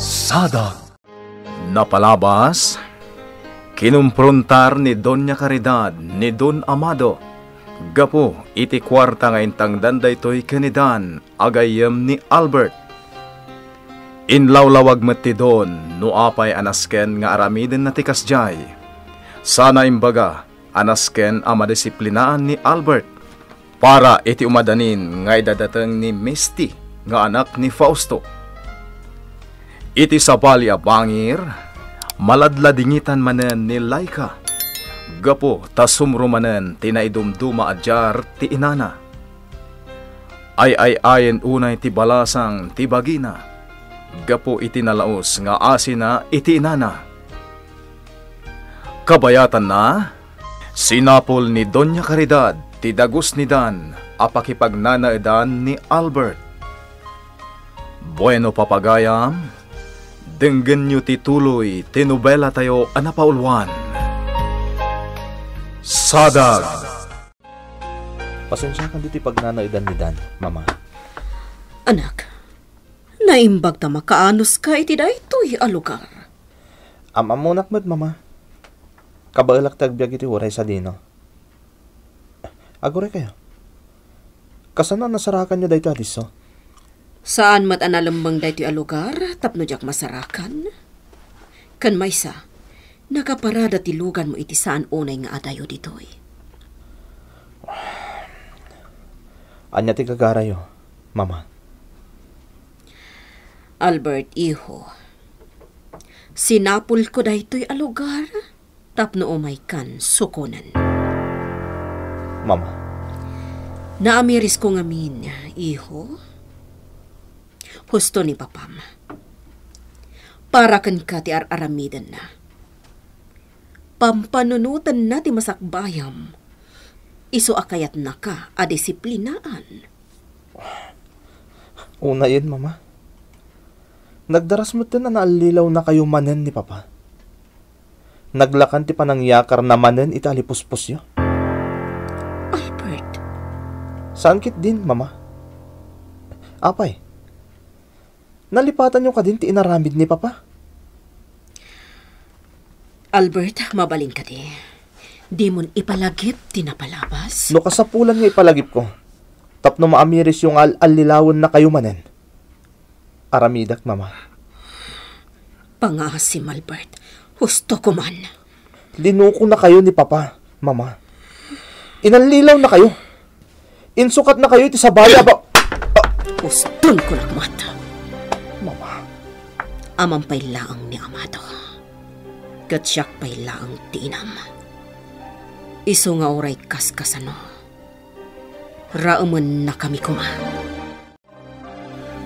Sada Napalabas Kinumprontar ni Doña Caridad ni Don Amado Gapo iti kwarta nga intang danday to'y kanidan agayam ni Albert Inlawlawag mati don no apay anasken nga aramiden na tikas jay. Sana imbaga anasken ang madisiplinaan ni Albert para iti umadanin nga idadatang ni Misty nga anak ni Fausto. Iti sabalya bangir, maladladingitan manen ni Laika. Gapo ta sumrumanen tinaidumduma adjar ti inana. Ay ay ayen unay ti balasang ti bagina gapo iti nalaos nga asina iti inana. Kabayatan na, sinapol ni Doña Caridad ti dagus ni Dan apakipagnanaedan ni Albert. Bueno papagayam, denggen nyo ti tuloy ti nobela tayo anapaulwan. Sadag! Pasensya ka dito pagnanaidan ni Dan, Mama. Anak, naimbag ta makaanos ka iti daytoy a lugar. Ama mo nakmat, Mama. Kabalak tagbiag iti uray sa dino. Agore kayo. Kasano nasarakan nyo dayto adiso? Saan mat analambang daytoy a lugar tapno jak masarakan? Kan maysa, nakaparada ti lugan mo iti saan unay nga adayo ditoy. Anya ti kagarayo, Mama. Albert Iho, sinapul ko daytoy a lugar tapno umay kan sukunan. Mama. Naamiris ko ngamin, Iho. Husto ni papam. Para kan ka ti ar-aramidan na. Pampanunutan na ti masakbayam. Iso akayat na ka a disiplinaan. Una yun, Mama. Nagdaras mo na naalilaw na kayo manen ni Papa. Naglakan ti panangyakar na manen iti alipuspos yo. Albert, Saan kit din, Mama? Apay. Nalipatan nyo ka din ti inaramid ni Papa. Albert, mabalin ka di. Di mon ipalagip tinapalabas. No kasapulan nga ipalagip ko. Tapno maamiris yung al-alilawon na kayo manen. Aramidak, Mama. Pangasim, Albert. Husto ko man. Linuko na kayo ni Papa, Mama. Inanlilaw na kayo. Insukat na kayo iti sa baya ba... Huston ko lakmat. Mama, Amang pailaang ni Amado. Gatsyak pailaang ti inam. Iso nga oray kaskasano. Rauman na kami kuma.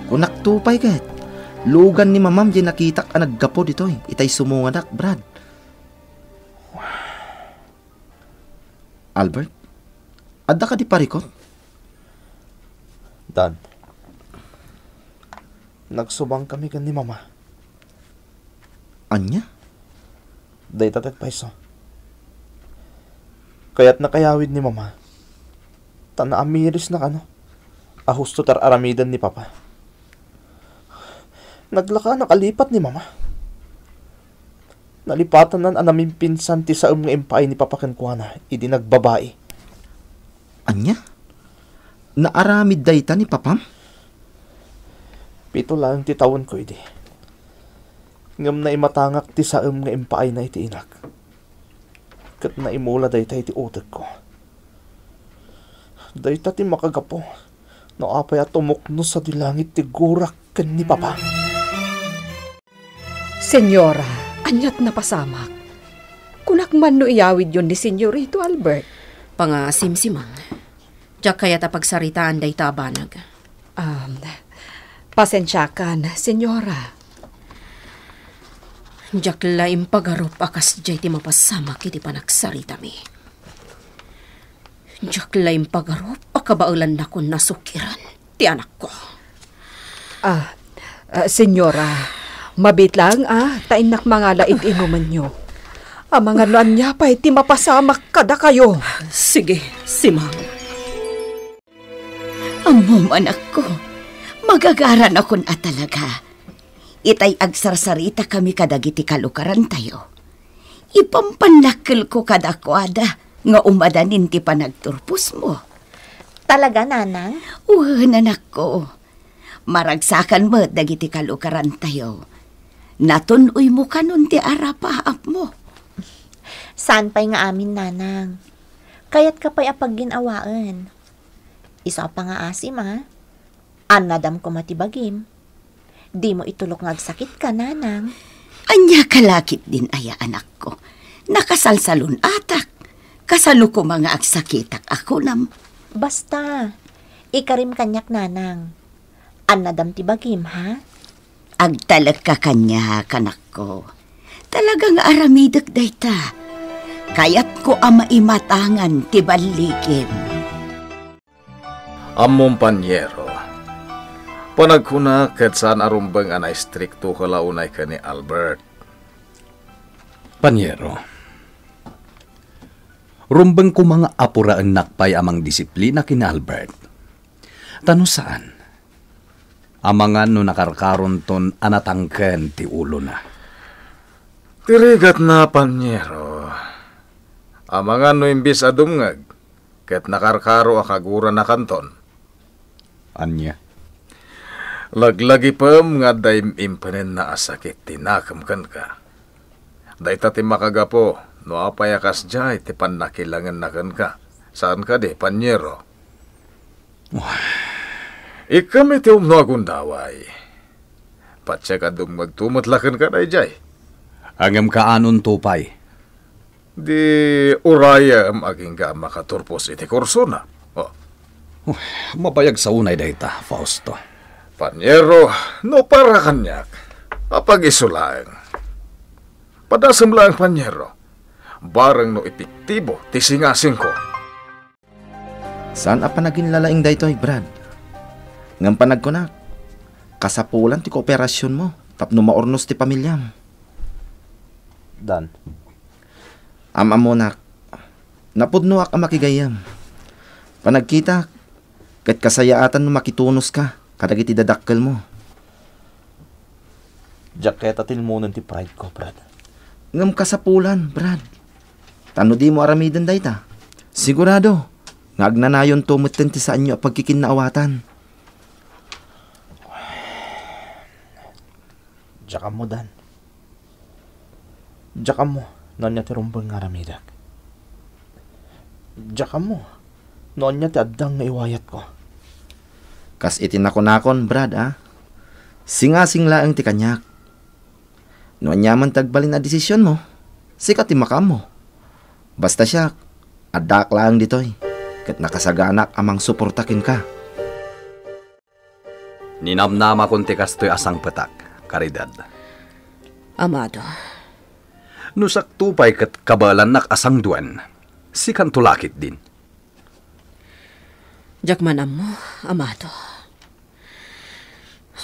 Kunak tupay ket. Lugan ni mamam di nakitak ang naggapo ditoy. Itay sumungadak, Brad. Albert? Adda ka di parikot? Dan. Nagsubang kami kan ni Mama. Anya? Day tatet paiso. Kaya't nakayawid ni Mama. Tana amiris na kano. Ahusto tar aramidan ni Papa. Naglaka nakalipat ni Mama. Nalipatan nan anamin pinsan ti sa nga impay ni Papa Kankwana. Idi nagbabae. Anya? Naaramid dayta ni papam? Pito lang ti tawon ko idi. Ngam na imatangak ti saem nga impay na iti inak. Kat na imula day ti utek ko. Day ti makagapo. No apay at tumukno sa dilangit ti gurak ken ni papa. Senyora, anyat na pasamak. Kunak man no iyawid yun ni Senyorito Albert. Pangasim simang. Diyak kaya tapagsaritaan day tabanag. Um, pasensyakan, Senyora. Diyak laim pagarup akas jay ti mapasamak iti panagsarita mi. Diyak laim pagarup akabaulan na ko nasukiran ti anak ko. Ah, ah, Senyora, mabit lang ah, tainak mga laig inuman nyo. Ang mga nanya pa iti mapasamak kada kayo. Sige, simang. Amom anak ko, magagaran akon at talaga. Itay agsarsarita kami kadagiti kalukaran tayo. Ipampanakil ko kadakwada nga umadanin ti panagturpos mo. Talaga, nanang? Uwan, anak ko. Maragsakan mo dagiti kalukaran tayo. Natunoy mo kanon ti arapaap mo. Saan pa'y nga amin, nanang? Kaya't ka pa'y apag ginawaan. Isa pa nga asim, ha? Anadam ko matibagim. Di mo itulok nga agsakit ka, nanang. Anya kalakit din aya anak ko. Nakasalsalon atak. Kasalo ko mga agsakitak ako nam. Basta, ikarim kanyak, nanang. Anadam tibagim, ha? Agtalag ka kanya, kanak ko. Talagang aramidak dayta. Kayat ko ama imatangan ti balikim. Among panyero. Panagkuna ket saan arumbang anay strikto kalaunay ka ni Albert. Panyero. Rumbang ko mga apuraan nakpay amang disiplina kina Albert. Tano saan? Amangan no nakarkaron ton anatangken ti ulo na. Tirigat na panyero. Amangan no imbis adumngag. Ket nakarkaro akagura na kanton. Anya? Laglagi pam nga day impanen na asakit tinakam kan ka. Day tati makagapo, no apayakas jay ti panakilangan na kan ka. Saan ka di, panyero? Ikami ti umno agundaway. Patsya ka dum magtumutlakan ka day jay. Angam kaanon tupay. Di uraya am aging ga makaturpos iti kurso na. Oh, Mapayag sa unay dayta, Fausto. Panyero, no para kanyak. Apag isulaang. Padasam lang panyero. Barang no epektibo, tisingasin ko. Saan apa naging lalaing daytoy, Brad? Ngam panag ko na. Kasapulan ti kooperasyon mo. Tapno maornos ti pamilyam. Dan, Ama mo nak. Napudno ak ang makigayam. Panagkita, kat kasayaatan no makitunos ka. Kadagiti dadakkel mo. jaketa tilmunan ti pride ko, Brad. Ngam kasapulan, Brad. Tano di mo aramiden dayta. Sigurado. Ngagnanayon tumutin ti saan nyo pagkikinaawatan. Jakam mo, Dan. Jakam mo, noon niya ti rumbang nga ramidak. Jakam mo, noon niya ti addang nga iwayat ko. Kas itinakon-nakon, Brad, ah. Singasing laang ti kanyak. No anyaman tagbalin na desisyon mo, sikat ti makam mo. Basta siya, adak lang ditoy. Kat nakasaganak amang suportakin ka. Ninamnama kon ti kastoy asang petak, karidad. Amado, Nusak tupay kat kabalan nak asang duwan. Sikan tulakit din. Jakmanam mo, amado.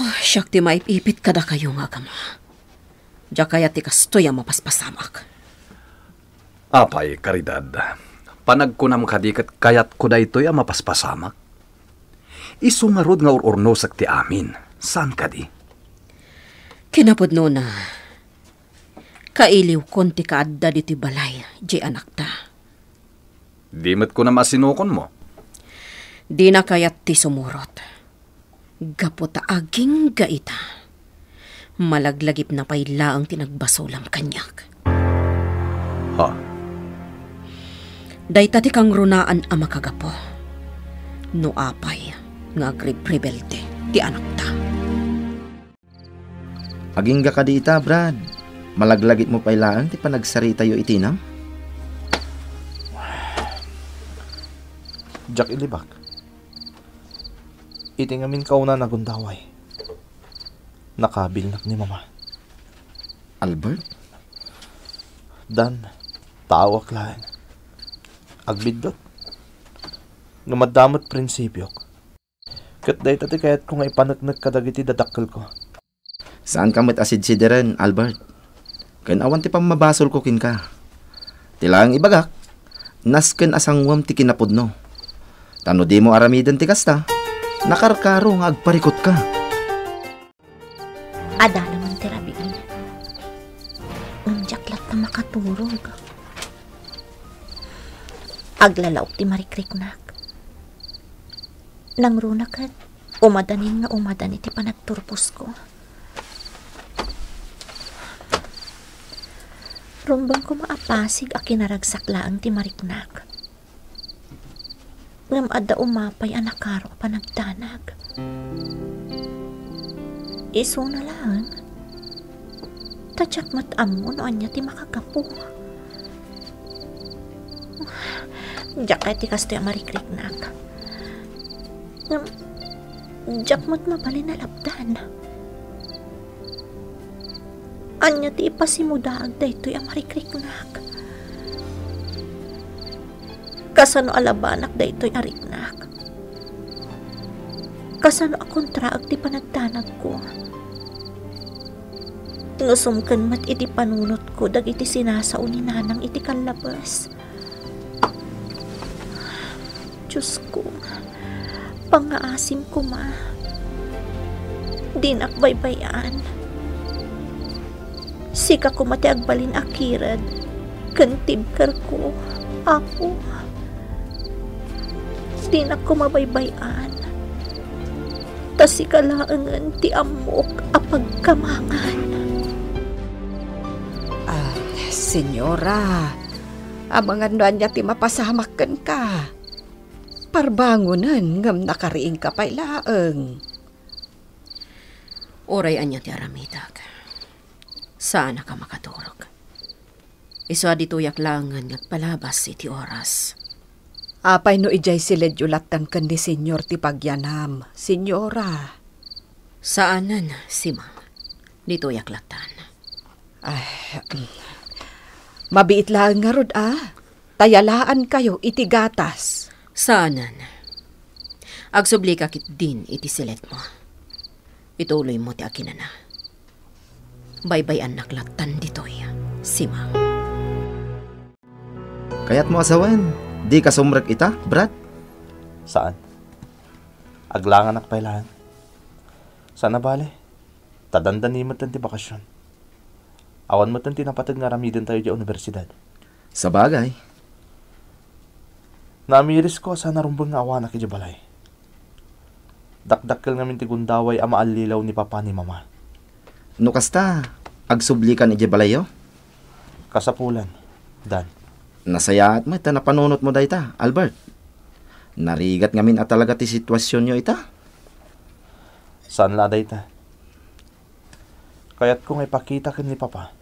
Oh, siyak ti maipipit kada kayo nga kama. Jak kaya ti kastoy ang mapaspasamak. Apay, karidad. Panagkunam kadikat kayat ko da ito'y ang mapaspasamak. Isungarod nga ururnosak ti amin. Saan ka di? Kinapod no na. Kailiw kon ti kaadda diti balay, di anak ta. Di met ko na masinukon mo. Di na kayat ti sumurot. Gapo ta aging gaita. Malaglagip na payla ang tinagbasolam kanyak. Ha? Dayta ti kang runaan ang makagapo. No apay, nga agribribelte, ti anak ta. Aging ka dita, Brad. Malaglagit mo pailaan ti panagsarita yo itinam. Jak ilibak. Itingamin ka una nagundaway. Nakabilnak ni mama. Albert? Dan, tawak lang. Agbidot. Ngamadamot prinsipyo. Kat day tati kayat ko nga ipanagnak kadagiti dadakkel ko. Saan ka met asid si Deren, Albert? Ken awan ti pamabasol ko kin ka. Tilang ibagak. Nasken asangwam ti kinapudno. Tano di mo aramiden ti kasta. Nakarkaro nga agparikot ka. Ada naman ti Rabiin. Unjaklat na makaturog. Aglalaw ti marikriknak. Nang runakat, umadanin nga umadan iti panagturpos ko. Rumbang ko maapasig a kinaragsak laang ti mariknak. Ngam adda umapay ang nakaro pa nagtanag. Iso na lang. Tadyak matam mo no anya ti makagapo. Diyak ay ti kasto yung marikriknak. Ngam, diyak mo't mapalin na labdan. Anya ti ipasimudaag da ito yung marikriknak. Kasano alabanak da ito'y ariknak. Kasano akong traag ti panagtanag ko. Ngusumkan mat iti panunot ko dag iti sinasao ni nanang iti kalabas. Diyos ko, pangaasim ko ma. Di nakbaybayan. Sika ko mati agbalin akirad. Kantibkar ko. Ako. Di na ko mabaybayan. Tas ikalaangan ti amok apagkamangan. Ah, senyora, abangan doan niya ti mapasamakan ka. Parbangunan ngam nakariing ka pa ilaeng. Oray anya ti aramidag. Saan ka makaturog? Iso dito yaklangan ngagpalabas iti oras. Apay no ijay silid yulatan kan ni senyor ti pagyanam. Senyora. Saanan, Simang? Dito yaklatan. Ay, mabiit lang nga rod ah. Tayalaan kayo iti gatas. Saanan? Agsubli ka kit din iti silet mo. Ituloy mo ti akinana. Baybay anak latan ditoy, Simang. Kaya't mo asawan, di ka sumrek ita, Brad? Saan? Aglangan ak pailahan. Sana bale? Tadandan ni ti bakasyon. Awan mo tan tinapatag nga ramidin tayo di universidad. Sa bagay. Namiris ko sa narumbang nga awan aki balay. Dakdakkel ngamin ti gundaway ama alilaw ni papa ni mama. No kasta, agsubli ka ni Jebalayo? Kasapulan. Dan. Nasayaat mo ita napanunot mo dayta, Albert. Narigat ngamin at talaga ti sitwasyon nyo ita. Saan la dayta? Kaya't kung ipakita kin ni papa,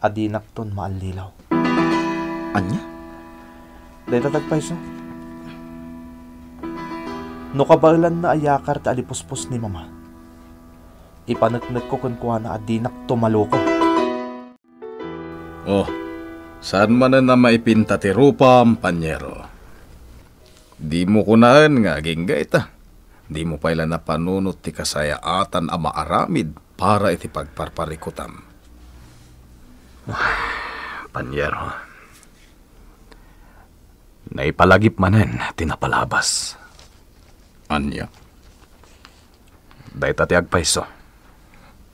adinak ton maalilaw. Anya? Dayta tagpaiso. No kabailan na ayakar ta alipuspos ni mama. Ipanagnag ko kun kuha na adinak tumaloko. Oh, saan man na maipinta ti rupam, panyero? Di mo kunaan nga gingga ita. Di mo paila na panunot ti kasayaatan a maaramid para iti pagparparikutam. Panyero. Naipalagip manen, tinapalabas. Anya? Dahit ati agpaiso.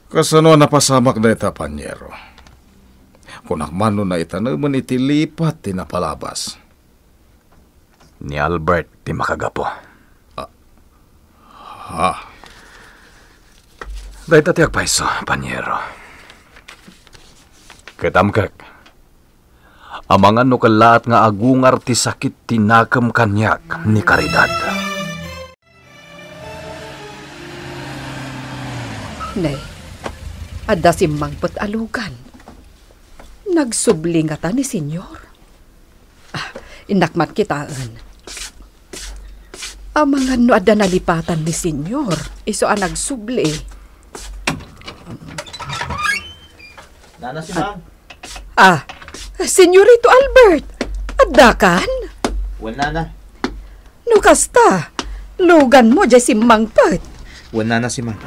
Kasano napasamak na ita, panyero? Kunakmano na ita naman iti lipat tinapalabas. Ni Albert, ti makagapo. Ha? Dahit ati agpaiso, panyero. Kitamkak. Amangan no kalaat nga agungar ti sakit tinakam kanyak ni Karidad. Nay, ada si mangpot alugan. Nagsubli nga ta ni senyor. Ah, inakmat kitaan. Amangan no ada nalipatan ni senyor. Iso ang nagsubli. Nana si Mang. Ah, senyorito Albert. Adda kan? Wan nana. No kasta. Lugan mo dyan si mangpot. Wan nana si Mang.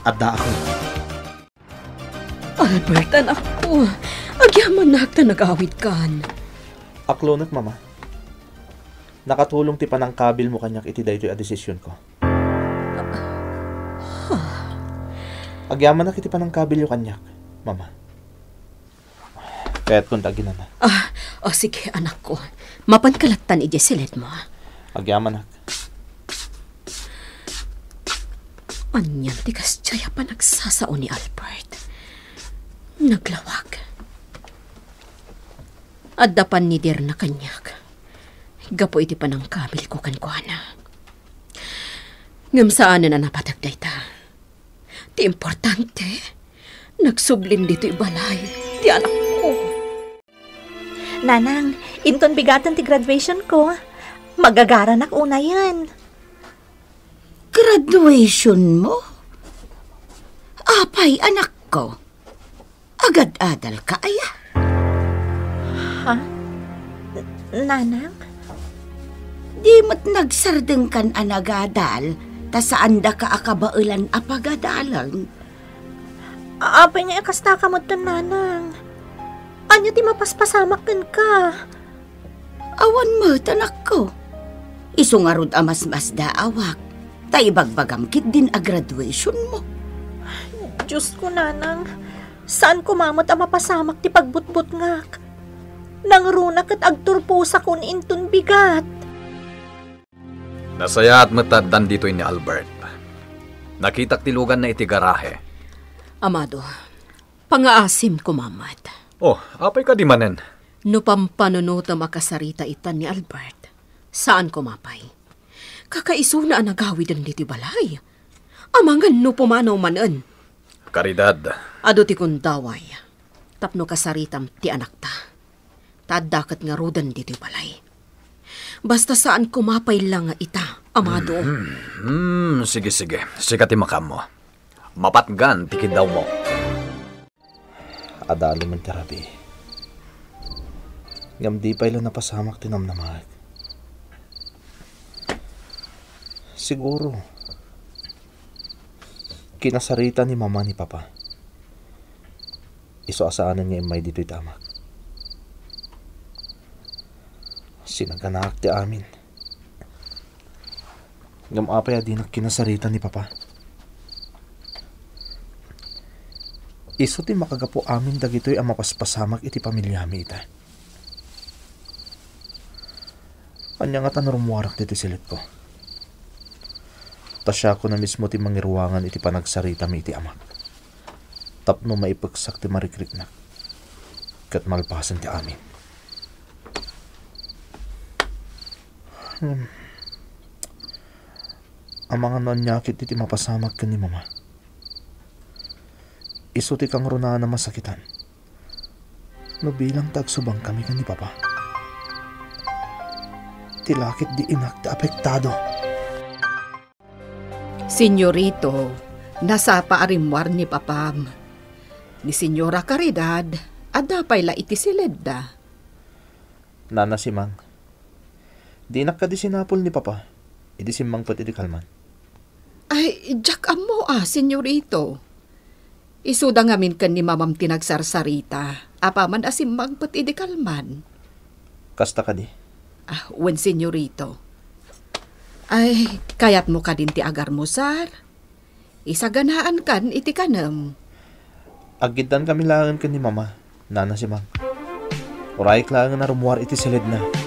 Adda ako. Albert, anak ko. Agyaman na ta nag-awit kan. Aklonot mama. Nakatulong ti panang kabil mo kanyak iti daytoy a desisyon ko. Agyaman na kiti pa ng kabilyo kanyak, mama. Kaya't kung tagin na. Ah, o sige, anak ko. Mapankalatan ije silet mo. Agyaman na. Anyan, tikas tsaya pa nagsasao ni Albert. Naglawag. Addapan ni Dir na kanyak. Gapo iti pa ng kabil ko kankwana. Ngam saan na napatagday ta. Ti importante, nagsublin dito ibalay. Ti anak ko. Nanang, inton bigatan ti graduation ko. Magagara na una yan. Graduation mo? Apay, anak ko. Agad-adal ka, aya. Nanang? Di mo't nagsardeng kan anagadal, ta saan da ka akabailan apagadalan. Apay nga ikasta ka mo nanang. Anya ti mapaspasamak din ka. Awan mo, tanak ko. Iso nga rod amas mas daawak. Ta ibagbagam kit din a graduation mo. Diyos ko, nanang. Saan kumamot ang mapasamak ti pagbutbut ngak? Nang runak at agturpo sa kun inton bigat. Nasaya at mataddan dito ni Albert. Nakitak tilugan na iti garahe. Amado, pangaasim ko mamat. Oh, apay ka di manen. No pampanunuta makasarita itan ni Albert. Saan ko mapay? Kakaiso na ang nagawi din diti balay. Amangan no pumanaw manan. Karidad, Ado ti kundaway. Tapno kasaritam ti anak ta. Tadakat nga rodan diti balay. Basta saan kumapay lang nga ita, amado. Hmm, sige sige. Sikat makam mo. Mapatgan, tikid daw mo. Adalo man terapi. Ngam di pa ilo napasamak tinamnamag. Siguro, kinasarita ni mama ni papa. Iso asaanan niya imay dito'y tamak. Sinaganak ti amin. Ngam apay adi kinasarita ni papa. Iso ti makagapo amin dagitoy ang mapaspasamak iti pamilyami ita. Anya nga tanurumuarak dito silit ko. Tasya ko na mismo ti mangiruwangan iti panagsarita mi iti amak. Tapno maipagsak ti marikrik na. Kat malpasan ti amin. Hmm. Ang mga nanyakit iti mapasamak ka ni mama isuti kang runa na masakitan. No bilang tagsubang kami kan ni Papa. Tilakit di inak ta apektado. Senyorito, nasa paarimwar ni Papam. Ni Senyora Caridad, adapay la iti siledda. Nana si Mang. Di inak ka di sinapol ni Papa. Idi si Mang pati di kalman. Ay, jak amo ah, senyorito. Isuda ngamin kan ni mamam tinagsarsarita. Apaman asimbang pati di kalman. Kasta ka di. Ah, wen senyorito. Ay, kayat mo ka din ti agar mo, sar. Isaganaan kan iti kanam. Agidan kami langan ka ni Mama. Nana si Mang. Uray klangan na rumuar iti silid na.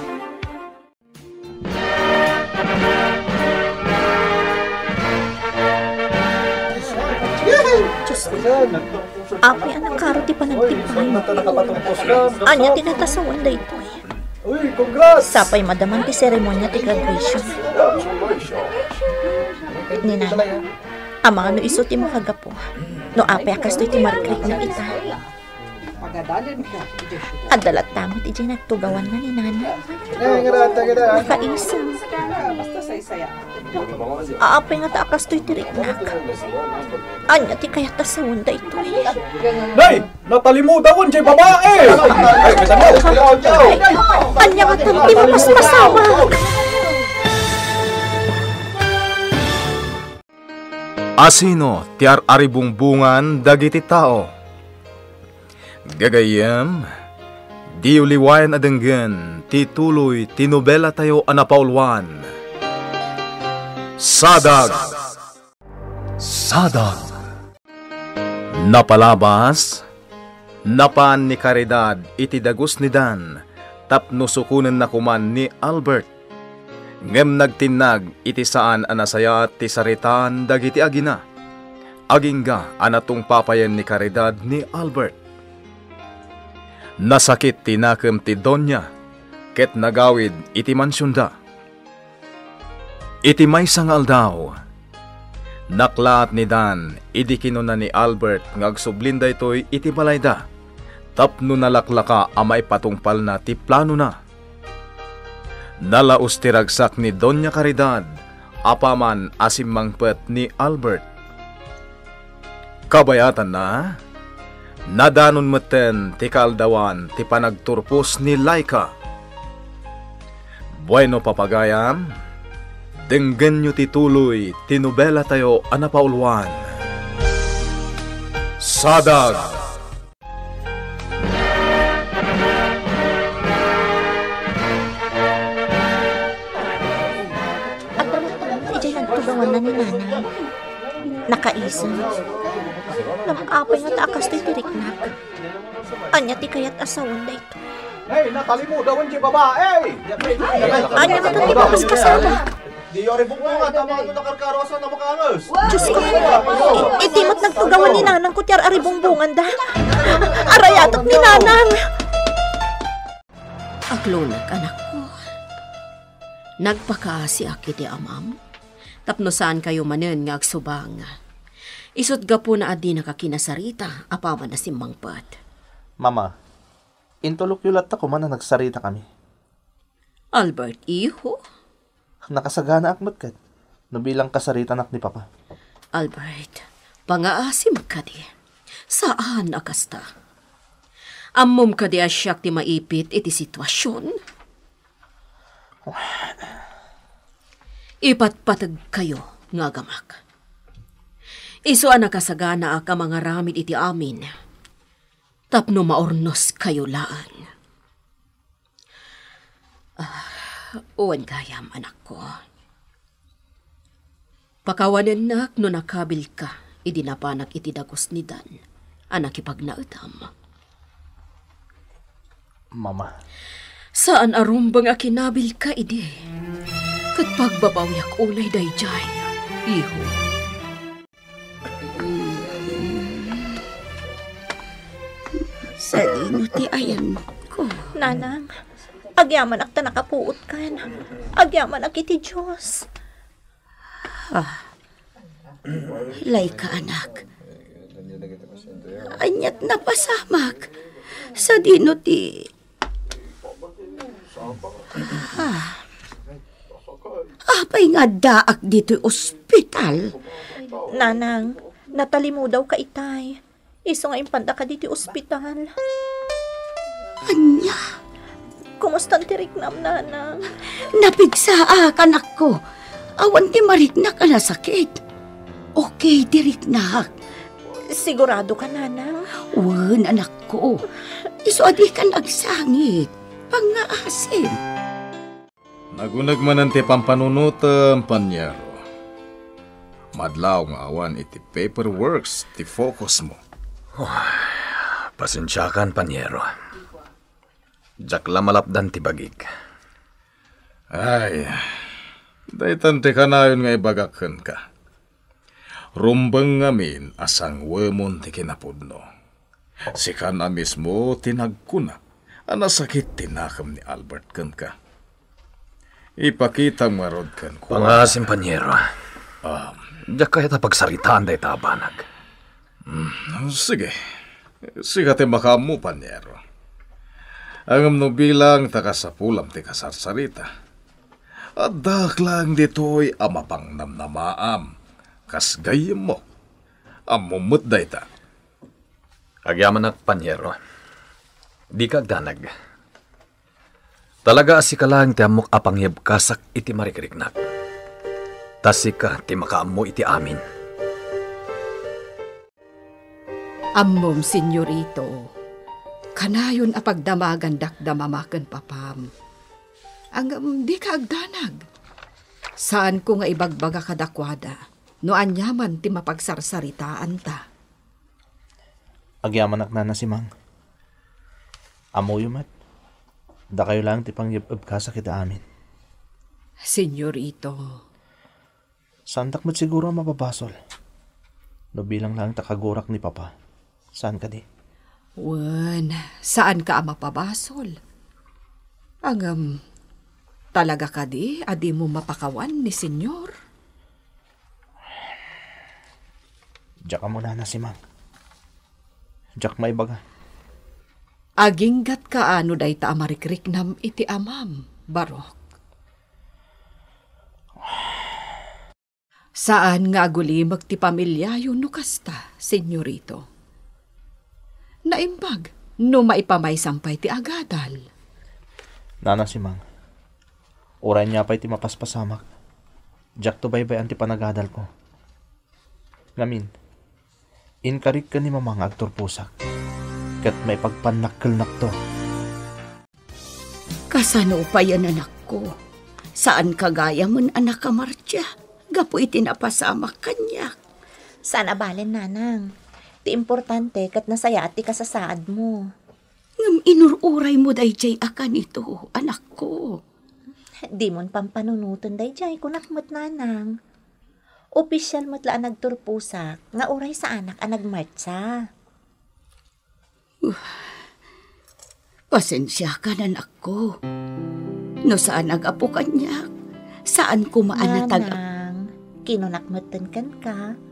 Apay anak karo ti panagtipay. Anya tinatasawan da ito eh. Sapay madaman ti seremonya ti graduation. Ni nanay. Ama ano iso ti makagapo. No apay akas ti marikrik na ita. Adalat tamo ti di nagtugawan na ni nanay. Nakaiso. Aapay nga ta akas to'y tiriknak. Anya ti kaya ta sa wanda ito eh. Nay! Natalimutan jay babae! Anya nga tamti mo mas pasawa. Asino tiar aribungbungan dagiti tao. Gagayam, di uliwayan adenggen, tituloy tinobela tayo anapaulwan. Sadag! Sadag! Napalabas, napan ni Caridad iti dagus ni Dan, tapno sukunan na kuman ni Albert. Ngem nagtinag iti saan anasaya ti saritaan dagiti agina. Agingga anatong papayan ni Caridad ni Albert. Nasakit tinakem ti Donya, ket nagawid iti mansyunda. Iti may sangal daw, Naklat ni Dan, idi kinuna ni Albert ngagsublin daytoy iti balayda. Tapno nalaklaka amay patungpal na ti plano na. Nalaos ti ni Donya Caridad, apaman asim mangpet ni Albert. Kabayatan na, nadanon meten ti kaldawan ti panagturpos ni Laika. Bueno papagayam, Denggan nyo tituloy, tinubela tayo anapauluan. Sadag! At dapat ijay nagtugawan na ni nanay. Nakaisang. Namapay nga taakas ti tiriknak. Anya ti kayat asawan na ito. Hey, nakalimutan si babae! Anya nga ti babas kasama. Di yore bubunga, tama ito nakarkarosa na makangas. Diyos ko, i- iti mo't nagtugawan ni nanang kutyar aribumbungan da. Arayatot ni nanang. Aglunag, anak ko. Nagpakaasi akiti amam. Tapno saan kayo manen nga agsubang. Isot ga po na adi nakakinasarita, apaman na si Mangpat. Mama, intulok yulat ako man na nagsarita kami. Albert, iho? Nakasagana akmat kat. No bilang kasarita anak ni Papa. Albert, pangaasim ka di. Saan akasta? Ammom ka di asyak ti maipit iti sitwasyon. Ipatpatag kayo nga gamak. Iso ang nakasagana ka mga ramid iti amin. Tapno maornos kayo laan. Ah, uwan gayam anak ko. Pakawanan nak no nakabil ka, idinapanak iti dagos ni Dan, anak ipagnaetam. Mama, Saan arumbang akinabil ka, idi? Kat pagbabawiak ulay dayjay, iho. Sa dino ti ayan ko. Nanang, agyaman ak ta nakapuot kan. Agyaman ak iti Diyos. Lay ka anak. Anyat na pasamak. Sa dino ti... Ah. Apay nga daak dito ospital. Nanang, natalimu daw ka itay. Iso nga impanda ka diti ospital. Anya, Kumusta ang tiriknam, nanang? napigsaa ka anak ko. Awan ti marikna ka na sakit. Okay, diriknak. Sigurado ka, nanang? Wan, anak ko. Iso adi ka nagsangit. Pangaasim. Nagunag man ti pampanunutan, panyero. Madlaw nga awan iti paperworks, ti focus mo. Pasensyakan, panyero. Jakla malapdan ti bagig. Ay, daytan ti kanayon nga ibagakhan ka. Rumbang ngamin asang wemon ti kinapudno. Si na mismo tinagkuna. Anasakit tinakam ni Albert kan ka. Ipakita marod kan ko. Pangasim, panyero. Diyak kaya ta pagsaritaan day tabanag. Sige. Sige ti makamu, panyero. Ang bilang takasapulam ti kasarsarita. At daklang dito'y amapang namnamaam. Kas gayem mo. Amumut day ta. Agyaman ak, panyero. Di ka agdanag. Talaga asi ka lang ti amok apangyab kasak iti marikiriknak. Tasi ka ti makaammo iti amin. Ammom, senyorito. Kanayon apagdamagan dakdamamakan papam. Ang um, di ka agdanag. Saan ko nga ibagbaga kadakwada, no anyaman ti mapagsarsaritaan ta. Agyaman ak na si Mang. Amo yumat. Da kayo lang ti pangyab ka sa kita amin. Senyorito, Santak mo't siguro mapapasol. No bilang lang takagurak ni Papa. Saan ka di? Wen, saan ka mapabasol? Angam, talaga ka di, adi mo mapakawan ni senyor? Diyak ka muna na si Mang. Diyak may baga. Aginggat ka ano day ta amarikrik nam iti amam, barok. Saan nga agulimag ti pamilya yun no kasta, senyorito? Naimbag, no maipamay sampay ti agadal. Nana si Mang. Oray niya pa'y ti mapaspasamak. Diyak to baybay anti panagadal ko. Ngamin, inkarik ka ni mamang agtor pusak. Kat may pagpanakkel to. Kasano pa yan anak ko? Saan kagaya mon anak ka Marcia? Gapo iti napasama kanya. Sana balen, nanang. Ti importante kat nasaya at ti kasasaad mo. Ngam inururay mo dayjay akan ito, anak ko. Di mon pampanunutan day jay kunakmat nanang. Opisyal mo't laan nagturpusak nga uray sa anak ang nagmartsa. Pasensya ka na anak ko. No saan agapo kanya? Saan kumaanatag Nanang, kinunakmatan kan ka.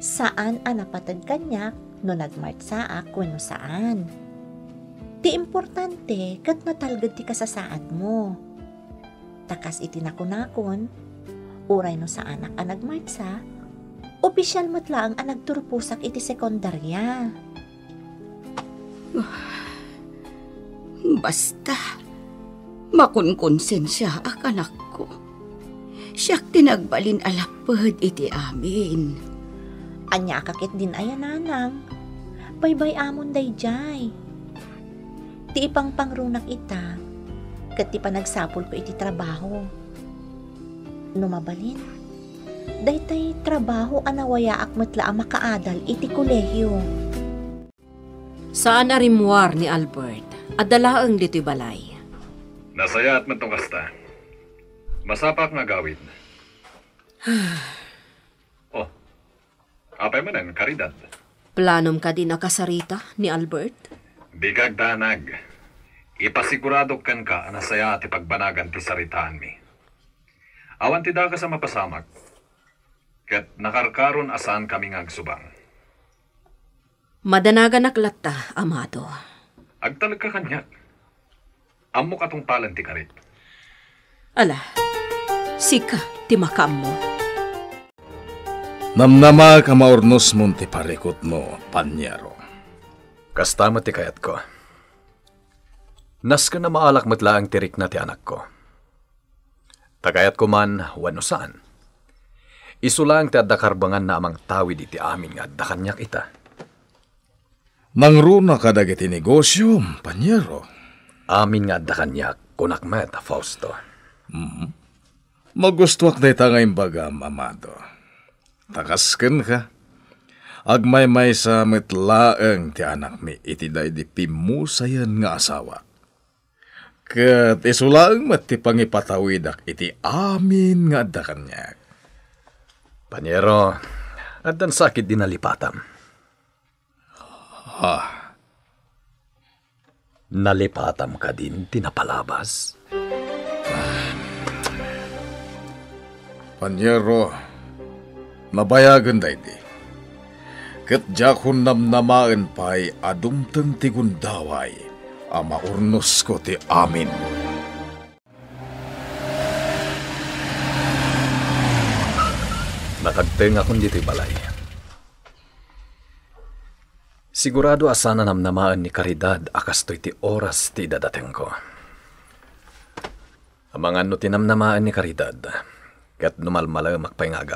Saan anapatad kanyak no nagmartsa ako no saan. Ti importante kat natalgad ti kasasaad mo. Takas iti nakunakon, uray no sa anak ang nagmartsa, opisyal mo't lang ang nagturpusak iti sekundarya. Basta, makunkonsensya ak anak ko. Siyak tinagbalin alapad iti amin. Anya kakit din ayan nanang. Baybay amon day jay. Ti ipang pangrunak ita. Kat ti panagsapol ko iti trabaho. Numabalin. Daytay trabaho anawaya akmatla ang makaadal iti kolehiyo. saan arimwar ni Albert? Adalaang dito'y balay. Nasaya at matungkasta. Masapak nga gawin. apay manan, karidad. Planom ka din nakasarita ni Albert? Di kagdanag. Ipasigurado kan ka na saya at ipagbanagan ti saritaan mi. Awan ti da ka sa mapasamak. Kat nakarkaron asaan kami ngagsubang. Madanagan naklatta, amado. Agtalag ka kanyak. Amo katong palan ti karit. Ala, sika, ka maurnos mo ti parikot mo, panyero. Kastama ti kayat ko. Nas ka na maalak matla ang tirik na ti anak ko. Takayat ko man, wano saan. Isulang ti adda karbangan na amang tawid iti amin nga adda kanyak ita. Nangruna ka dagiti negosyo, panyero. Amin nga adda kanyak, kunakmet, Fausto. Magustuak na ita ngayong baga, mamado. Takasken ka. Agmay may sa metlaeng ti anak mi iti day di pimusayan nga asawa. Kat isulang mat ti pangipatawidak iti amin nga adda kanyak. Panyero, addan sakit din nalipatam. Ah. Nalipatam ka din, tinapalabas. Panyero, nabayagan day di. Kat jakon namnamaan pa'y adumtang tigundaway, ama urnos ko ti amin. Nakagteng akong dito'y balay. Sigurado asana namnamaan ni Karidad akas to'y ti oras ti dadateng ko. Amangan no tinamnamaan ni Karidad, kat numalmala makpay nga.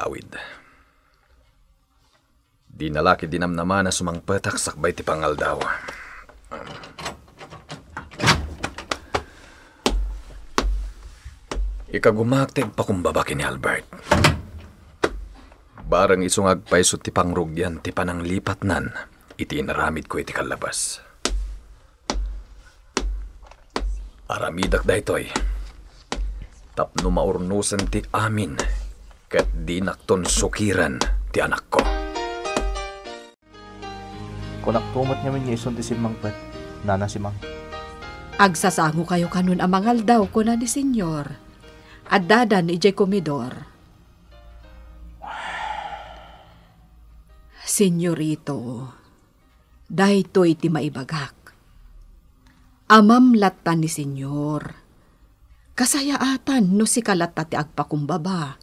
Di nalaki dinamnaman na sumangpatak sakbay ti pangaldaw. Ikagumaktig pa kumbabaki ni Albert. Barang isungag paisot ti pangrugyan ti pananglipat nan. iti inaramid ko iti kalabas. Aramidak daytoy. Tapno maurnusan ti amin. Kat di nakton sukiran ti anak ko. Kung naktumot niya min ison ti simang pet, nana si Mang. Agsasango kayo kanon amangal daw ko na ni senyor. At dadan ijay komidor. Senyorito, dahito iti maibagak. Amam latta ni senyor. Kasayaatan no si kalatta ti agpakumbaba.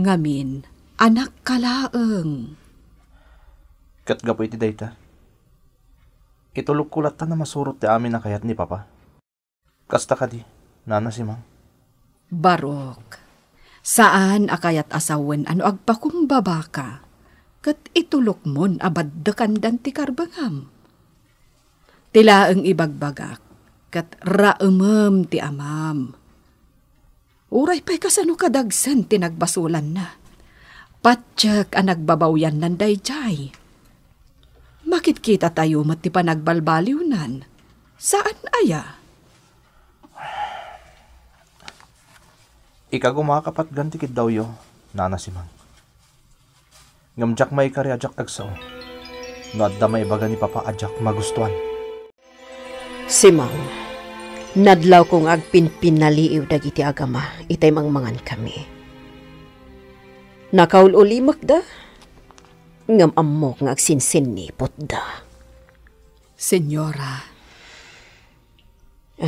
Ngamin, anak kalaeng. Kat gapo iti dayta. Itulog kulat ta na masurot ti amin na kayat ni Papa. Kasta ka di, nana si Mang. Barok, saan akayat asawen ano agpakumbaba ka? Kat itulok mon abaddakan dan ti karbangam. Tila ang ibagbagak, kat raumem ti amam. Uray pa'y kasano kadagsan tinagbasulan na. Patsak ang nagbabawyan nan dayjay. Makit kita tayo mat ti panagbalbaliw Saan aya? Ika gumakapat ganti kid daw yo, nana si Mang. Ngamjak may kari ajak agsaw. No adda may baga ni Papa ajak magustuhan. Simang, nadlaw kong agpinpinaliiw dagiti agama, itay mangmangan kami. Nakaululimak da, ngam amok nga agsinsinipot da. Senyora,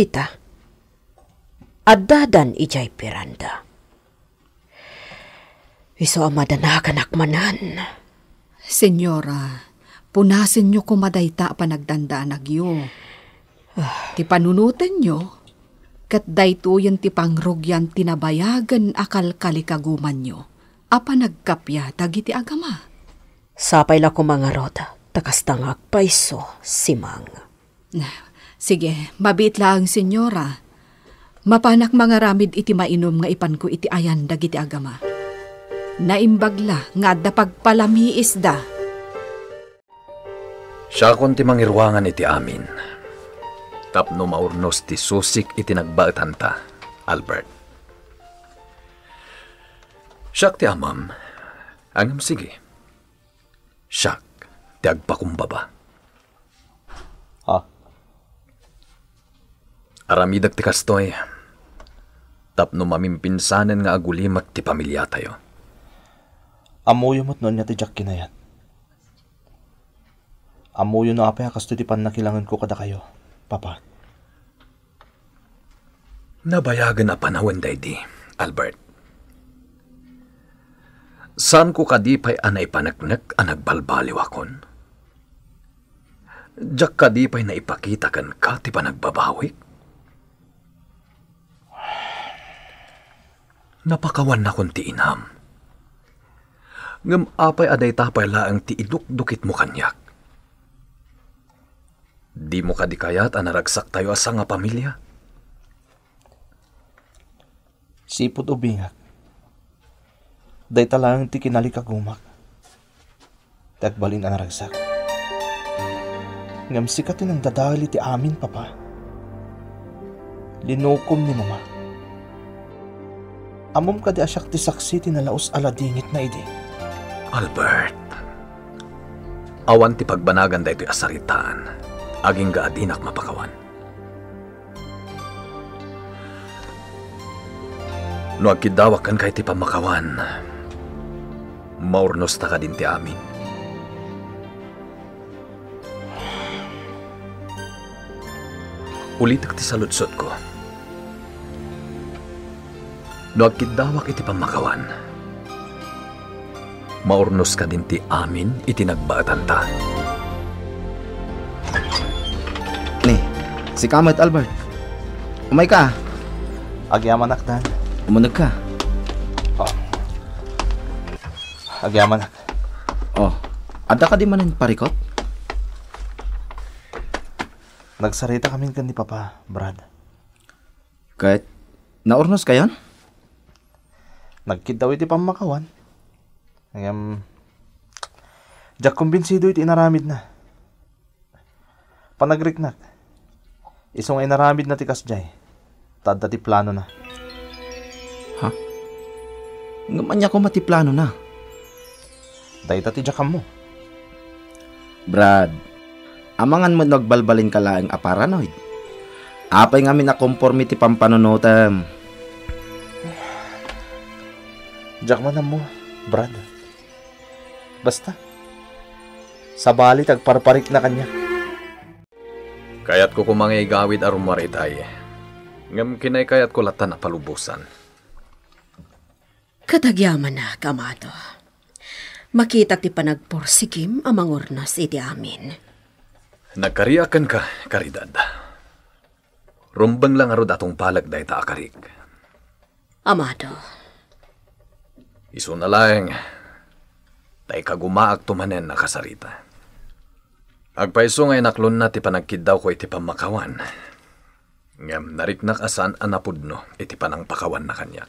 Ita, adadan ijay piranda. Iso amadanakan akmanan. Senyora, punasin nyo kumadayta panagdandaan agyo. Ti panunutan nyo, kat daytoyan ti pangrugyan tinabayagan akal kalikaguman nyo, apa nagkapya dagiti agama. Sapay la ko mga roda, takastangag paiso, simang. Sige, mabit lang, senyora. Mapanak mga ramid iti mainom nga ipan ko iti ayan dagiti agama. Naimbagla nga adda pagpalamiis da. Siya kon ti mangirwangan iti amin. Tapno maurnos ti susik iti nagbaetan ta, Albert. Siyak ti amam, angam sige. Siyak ti agpakumbaba. Ha? Aramidag ti kastoy. Tapno mamimpinsanan nga agulimak ti pamilya tayo. Amuyo mo't noon niya ti Jack kinayat. Amuyo no apay kasto ti pan nakilangan ko kada kayo, Papa. Nabayagan na panahon di, Albert. Saan ko kadipay anay panagnak ang nagbalbaliw akon? Diyak kadipay na ipakita kan ka ti panagbabawi? Napakawan na kon ti inam. Ngam apay aday tapay laang ti idukdukit mo kanyak. Di mo kadikayat ang naragsak tayo asa nga pamilya? Sipot o. Day talang ti kinali kagumak. Tagbalin ang naragsak. Ngam sikatin ang dadali ti amin, Papa. Linukom ni Mama. Amom ka di asyak ti saksi ti nalaos aladingit na idi. Albert, awan ti pagbanagan da ito'y asaritaan, aging gaadinak mapakawan. No agkidawakan kay ti pamakawan, maurnos ta ka din ti amin. Ulitak ti saludsot ko. No agkidawak iti pamakawan, maurnos ka din ti amin itinagbaatan ta. Ni, si Kamat Albert. Umay ka. Agyaman akdan. Umunag ka. Agyaman. Oh, ada ka di man ng parikot? Nagsarita kami kan ni Papa, Brad. Kahit naurnos ka yan? Nagkid daw iti pamakawan. Ngam, Jak kumbinsido iti inaramid na. Panagriknak. Isong ay naramid na ti kasjay. Tadda ti plano na. Ngamanya ko matiplano na. Dahita ti jakam mo. Brad, amangan mo nagbalbalin ka laeng aparanoid. Apay nga na conformity pampanunutam. Jak man mo, Brad. Basta. Sabali tagparparik na kanya. Kayat ko kumangay gawid arum maritay. Ngam kinay kayat ko latan na palubusan. Katagyaman na, kamado. Makita ti panagporsikim amang ornas iti amin. Nagkariakan ka, karidad. Rumbang lang arod atong palag dahi ta akarig. Amado, Iso na lang, tay kagumaak tumanen na kasarita. Agpaiso nga inaklon na ti panagkid daw ko iti pamakawan. Ngam nariknak asan anapudno iti panang pakawan na kanya.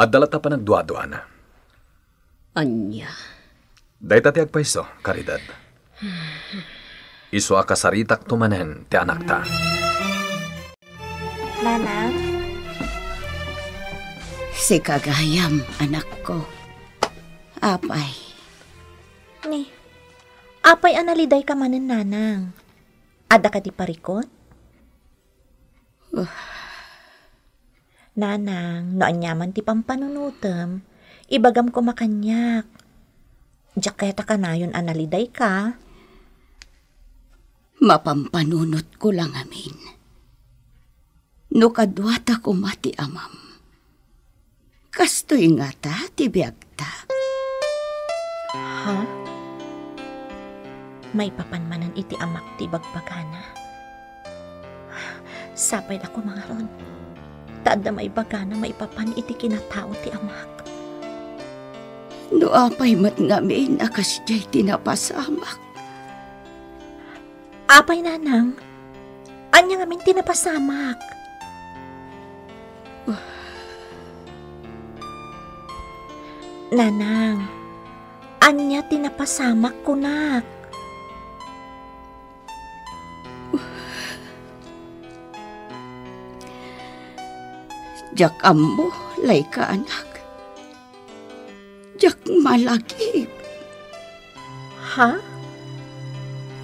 At dalata pa nagduwa-duwa na. Anya. Dahita ti agpaiso, karidad. Iso a kasaritak tumanen ti anak ta. Nanang, Si Kagayam, anak ko. Apay, ni, apay analiday ka manen nanang. Ada ka di parikot? Nanang, no anyaman ti pampanunutem, ibagam ko makanyak. Jaketa ka na yun analiday ka. mapampanunot ko lang amin. No kadwata ko mati amam. Kastoy nga ta, tibiyag ta. Ha? May papanmanan iti amak ti bagbagana. Sapay ako mga ron. Taadda may bagana may papan iti kinatao ti amak. No apay mat ngamin akas jay tinapasamak. Apay nanang, anya ngamin tinapasamak. Nanang, anya tinapasamak kunak. Jak ammo, lay ka anak. Jak malagip, Ha?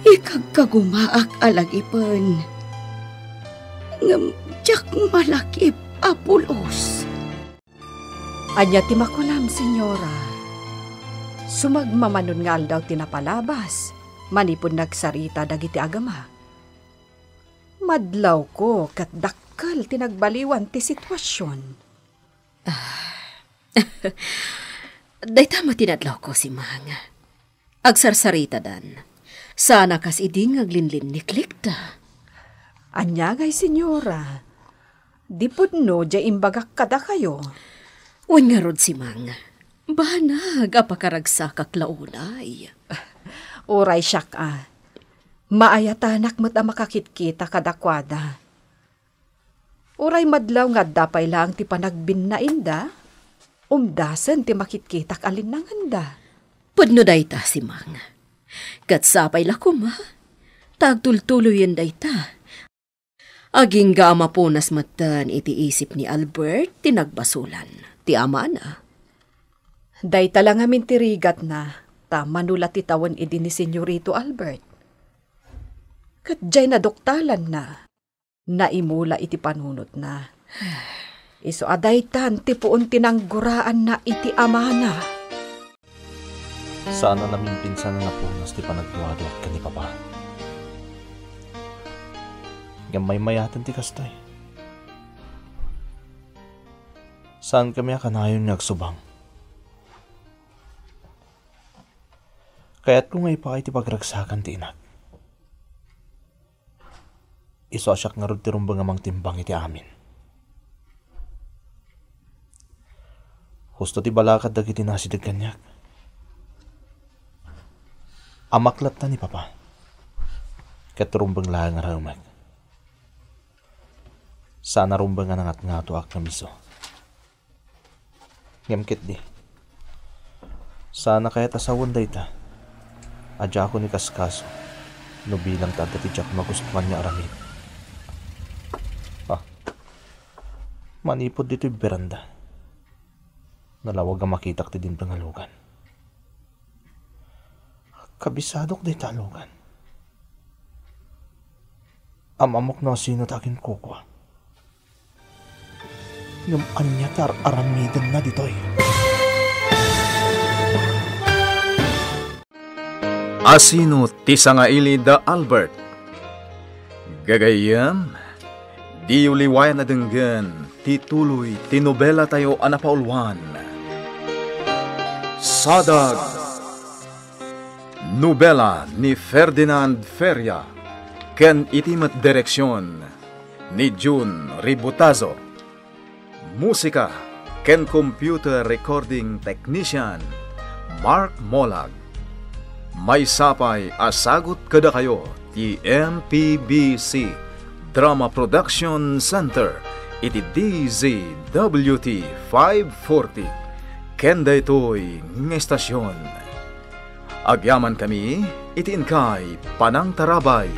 ikagkagumaak alagipan. Ngam, jak malagip, apulos. Anya ti makunam, senyora. Sumagmamanon nga daw tinapalabas. Manipon nagsarita dagiti agama. Madlaw ko kat dakkel tinagbaliwan ti sitwasyon. Dayta matinadlaw ko si Mga. Agsarsarita dan. Sana kas iding aglinlin ni Klikta. Anya gay senyora. Di no dya imbagak kada kayo. Wan nga rod si Mga. Banag apakaragsa kaklaunay. Uray siyak ah. Maayatanak mo't ang makakitkita kadakwada. Uray madlaw nga dapay lang ti panagbin na inda. Umdasan ti makitkitak alinanganda. Pudno dayta si Mga. Katsapay lakom ha. Tagtultuloyen dayta. Aging gama punas matan iti isip ni Albert tinagbasulan. Ti ama na. Day talang amin tirigat na, ta manula ti tawan idi ni Senyorito Albert. Katjay na doktalan na, naimula iti panunot na. Iso aday tan ti puon tinangguraan na iti amana. Sana namin pinsan na napunas ti panagduwado at kani papa. Gamay mayatan ti kastay. Saan kami akanayon nagsubang? Kaya't kung ngay pa ti pagragsakan ti inak. Isosyak nga rod ti rumbang amang timbang iti amin. Husto ti balakad dagiti nasidag kanyak. Amaklat na ni Papa. Katurumbang lang nga ramag. Sana rumbang nga nangat nga to ak. Ngamkit di. Sana kaya tasawon day ta. Adya ako ni Kaskaso. No bilang tanda ti Jack magustuhan niya aramid. Ah. Manipod dito yung beranda. Nalawag ang makitak ti din pangalugan. Kabisadok day talugan. Amamok na sino takin kukwa. Ngam anya tar aramidan na ditoy. Asino ti sangaili da Albert. Gagayam, di uliwayan na denggan, ti tuloy, ti nobela tayo anapaulwan. Sadag Nobela ni Ferdinand Feria ken itimat direksyon ni June Ributazo. Musika ken computer recording technician Mark Molag. May sapay asagot kada kayo ti MPBC Drama Production Center iti DZWT 540 Kenda ito'y ng estasyon. Agyaman kami, itiin kay Panang Tarabay,